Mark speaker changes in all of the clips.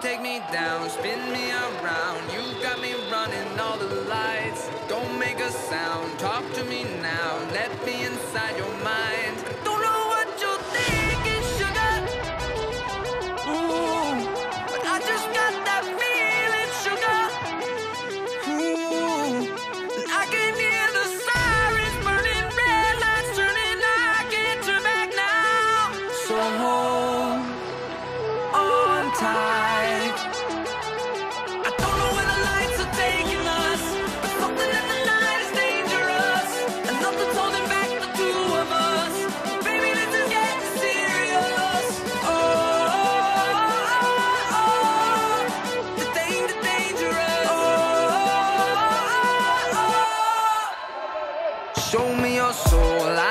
Speaker 1: take me down, spin me around. You got me running all the lights. Don't make a sound, talk to me now. Let me inside your mind. Don't know what you're thinking, sugar. Ooh, but I just got that feeling, sugar. Ooh, and I can hear the sirens burning, red lights turning. I can't turn back now. So hold on time. Show me your soul. I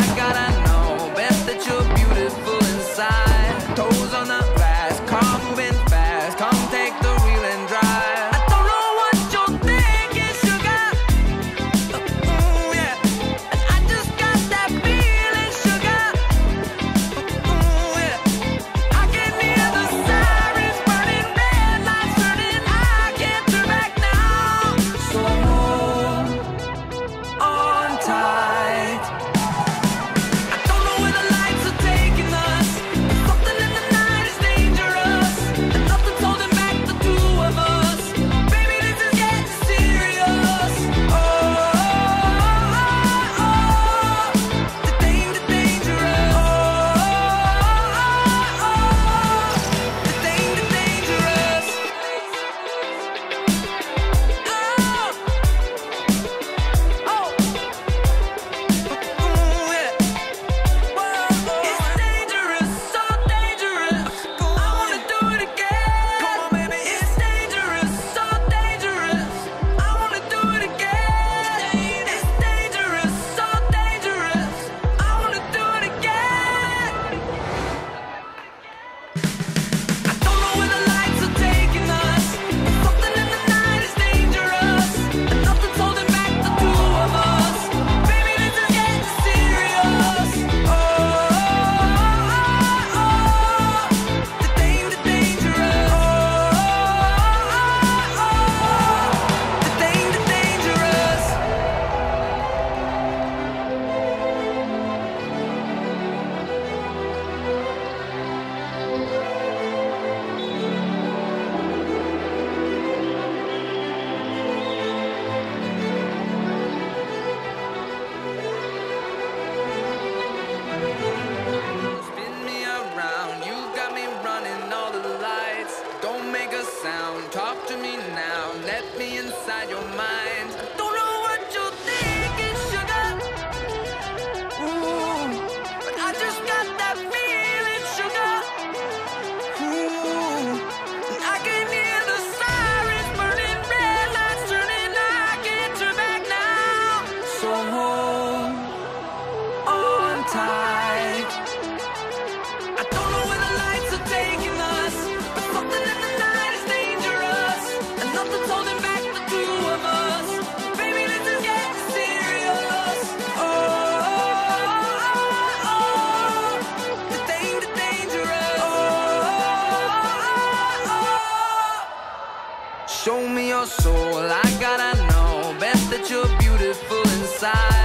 Speaker 1: Talk to me now, let me inside your mind. you're beautiful inside.